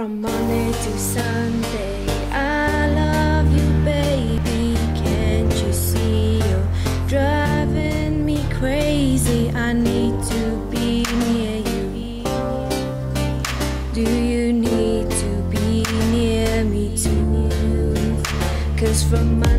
From Monday to Sunday, I love you, baby. Can't you see you're driving me crazy? I need to be near you. Do you need to be near me too? Cause from my